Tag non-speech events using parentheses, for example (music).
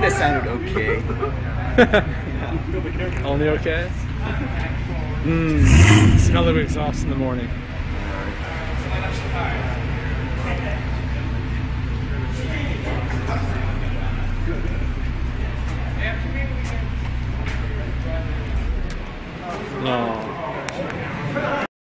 think that sounded okay. (laughs) Only okay? Mmm. Smell of exhaust in the morning. Oh.